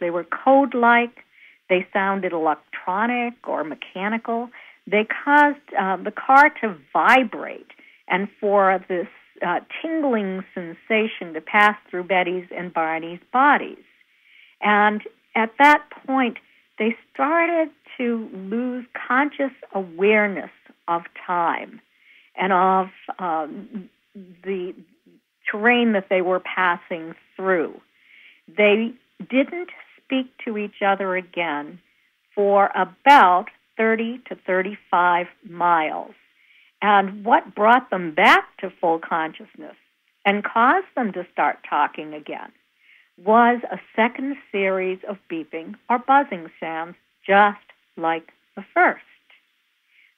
They were code like, they sounded electronic or mechanical. They caused uh, the car to vibrate and for this uh, tingling sensation to pass through Betty's and Barney's bodies. And at that point, they started to lose conscious awareness of time and of um, the terrain that they were passing through. They didn't speak to each other again for about 30 to 35 miles. And what brought them back to full consciousness and caused them to start talking again was a second series of beeping or buzzing sounds, just like the first.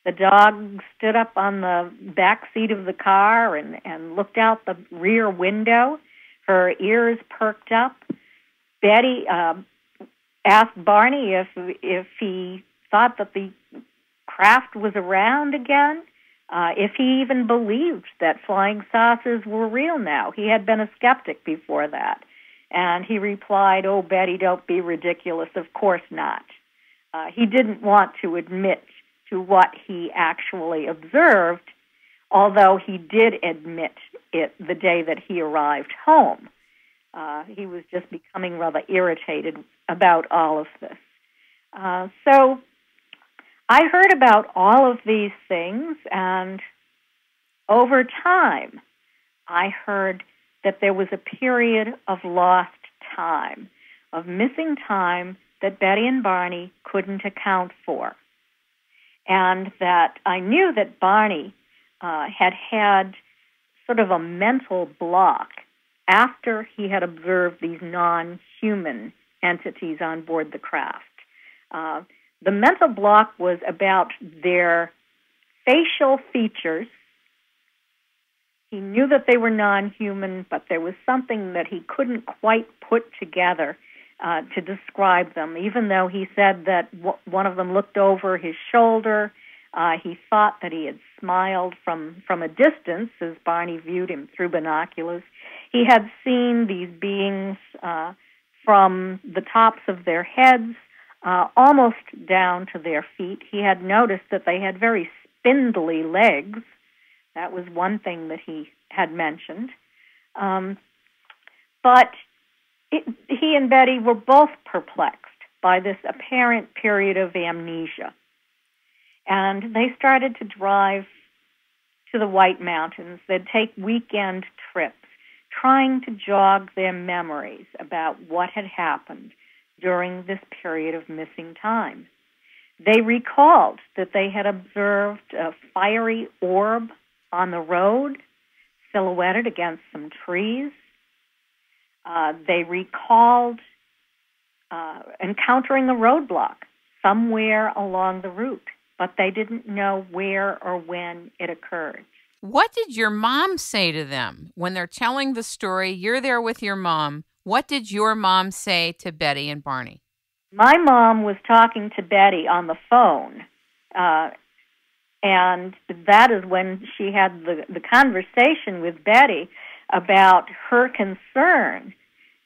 The dog stood up on the back seat of the car and, and looked out the rear window. Her ears perked up. Betty uh, asked Barney if if he thought that the craft was around again, uh, if he even believed that flying saucers were real now. He had been a skeptic before that. And he replied, Oh, Betty, don't be ridiculous. Of course not. Uh, he didn't want to admit to what he actually observed, although he did admit it the day that he arrived home. Uh, he was just becoming rather irritated about all of this. Uh, so I heard about all of these things, and over time, I heard that there was a period of lost time, of missing time that Betty and Barney couldn't account for. And that I knew that Barney uh, had had sort of a mental block after he had observed these non human entities on board the craft. Uh, the mental block was about their facial features he knew that they were non human, but there was something that he couldn't quite put together uh, to describe them, even though he said that w- one of them looked over his shoulder. Uh, he thought that he had smiled from, from a distance as Barney viewed him through binoculars. He had seen these beings uh, from the tops of their heads uh, almost down to their feet. He had noticed that they had very spindly legs that was one thing that he had mentioned. Um, but it, he and Betty were both perplexed by this apparent period of amnesia. And they started to drive to the White Mountains. They'd take weekend trips, trying to jog their memories about what had happened during this period of missing time. They recalled that they had observed a fiery orb on the road, silhouetted against some trees. Uh, they recalled uh, encountering a roadblock somewhere along the route, but they didn't know where or when it occurred. What did your mom say to them when they're telling the story? You're there with your mom. What did your mom say to Betty and Barney? My mom was talking to Betty on the phone, uh, and that is when she had the, the conversation with Betty about her concern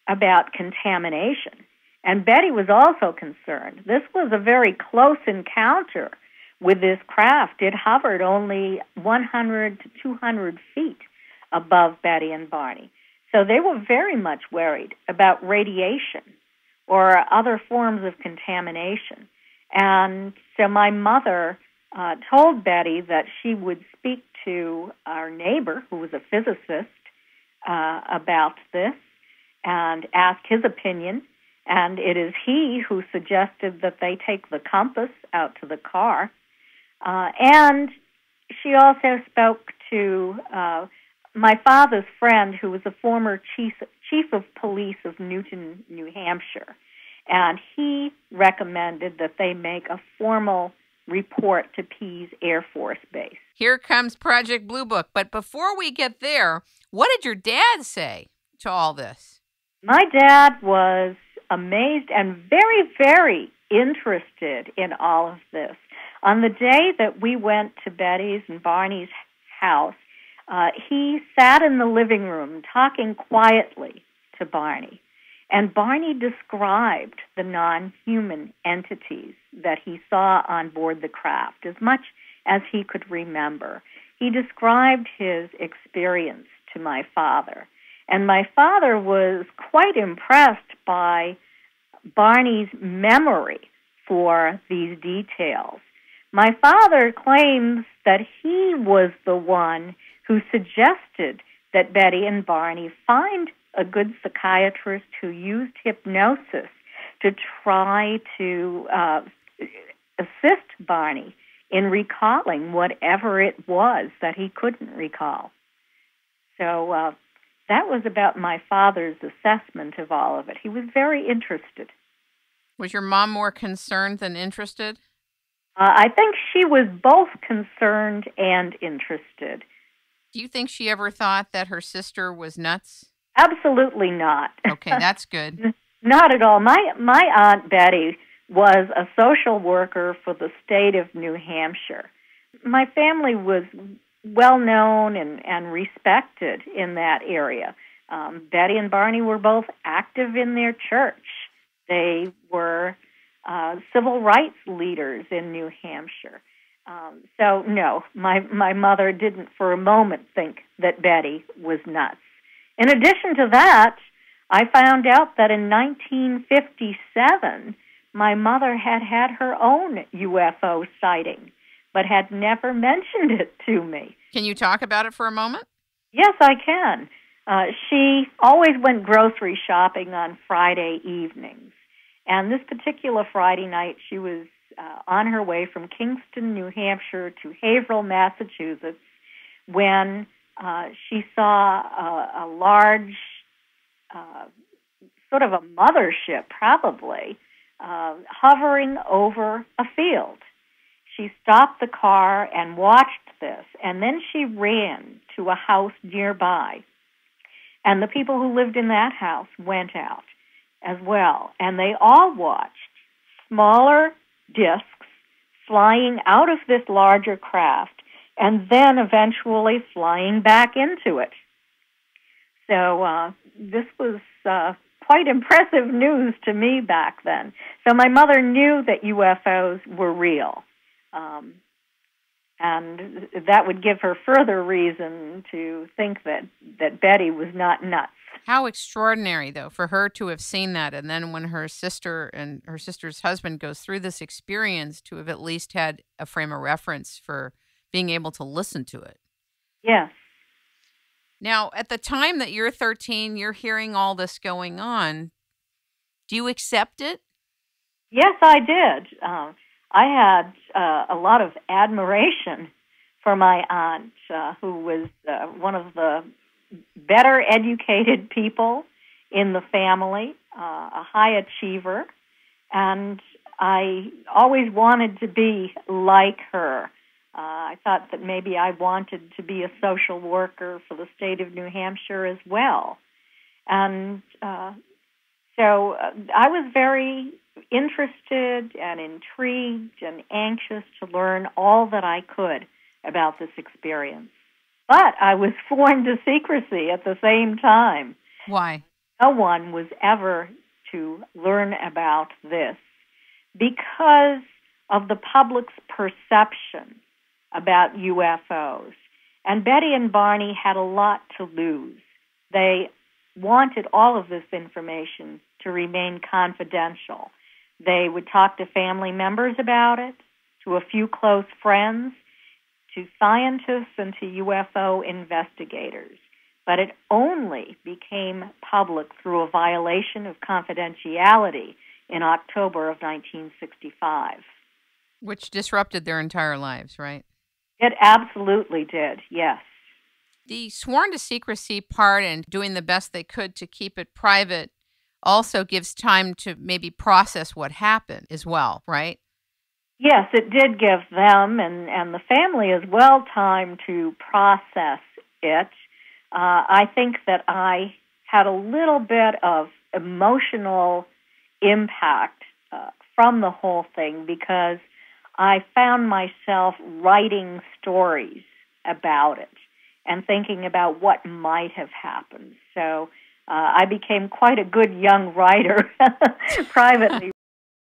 about contamination. And Betty was also concerned. This was a very close encounter with this craft. It hovered only 100 to 200 feet above Betty and Barney. So they were very much worried about radiation or other forms of contamination. And so my mother uh, told Betty that she would speak to our neighbor, who was a physicist, uh, about this and ask his opinion. And it is he who suggested that they take the compass out to the car. Uh, and she also spoke to uh, my father's friend, who was a former chief, chief of police of Newton, New Hampshire. And he recommended that they make a formal report to Pease Air Force Base. Here comes Project Blue Book. But before we get there, what did your dad say to all this? My dad was amazed and very, very interested in all of this. On the day that we went to Betty's and Barney's house, uh, he sat in the living room talking quietly to Barney. And Barney described the non human entities that he saw on board the craft as much as he could remember. He described his experience to my father. And my father was quite impressed by Barney's memory for these details. My father claims that he was the one who suggested that Betty and Barney find a good psychiatrist who used hypnosis to try to uh, assist Barney in recalling whatever it was that he couldn't recall. So uh, that was about my father's assessment of all of it. He was very interested. Was your mom more concerned than interested? Uh, I think she was both concerned and interested. Do you think she ever thought that her sister was nuts? Absolutely not. Okay, that's good. not at all. My my aunt Betty was a social worker for the state of New Hampshire. My family was well known and, and respected in that area. Um, Betty and Barney were both active in their church. They were civil rights leaders in New Hampshire. Um, so no, my my mother didn't for a moment think that Betty was nuts. In addition to that, I found out that in 1957, my mother had had her own UFO sighting, but had never mentioned it to me. Can you talk about it for a moment? Yes, I can. Uh, she always went grocery shopping on Friday evenings. And this particular Friday night, she was uh, on her way from Kingston, New Hampshire to Haverhill, Massachusetts, when uh, she saw a, a large, uh, sort of a mothership, probably, uh, hovering over a field. She stopped the car and watched this, and then she ran to a house nearby. And the people who lived in that house went out as well, and they all watched smaller discs flying out of this larger craft and then eventually flying back into it. So uh, this was uh, quite impressive news to me back then. So my mother knew that UFOs were real. Um, and that would give her further reason to think that, that Betty was not nuts. How extraordinary, though, for her to have seen that. And then when her sister and her sister's husband goes through this experience, to have at least had a frame of reference for being able to listen to it. Yes. Now, at the time that you're 13, you're hearing all this going on. Do you accept it? Yes, I did. Uh, I had uh, a lot of admiration for my aunt, uh, who was uh, one of the better educated people in the family, uh, a high achiever, and I always wanted to be like her. Uh, I thought that maybe I wanted to be a social worker for the state of New Hampshire as well. And uh, so uh, I was very interested and intrigued and anxious to learn all that I could about this experience. But I was sworn to secrecy at the same time. Why? No one was ever to learn about this because of the public's perception about UFOs. And Betty and Barney had a lot to lose. They wanted all of this information to remain confidential. They would talk to family members about it, to a few close friends, to scientists, and to UFO investigators. But it only became public through a violation of confidentiality in October of 1965. Which disrupted their entire lives, right? It absolutely did, yes. The sworn to secrecy part and doing the best they could to keep it private also gives time to maybe process what happened as well, right? Yes, it did give them and, and the family as well time to process it. Uh, I think that I had a little bit of emotional impact uh, from the whole thing because I found myself writing stories about it and thinking about what might have happened. So uh, I became quite a good young writer privately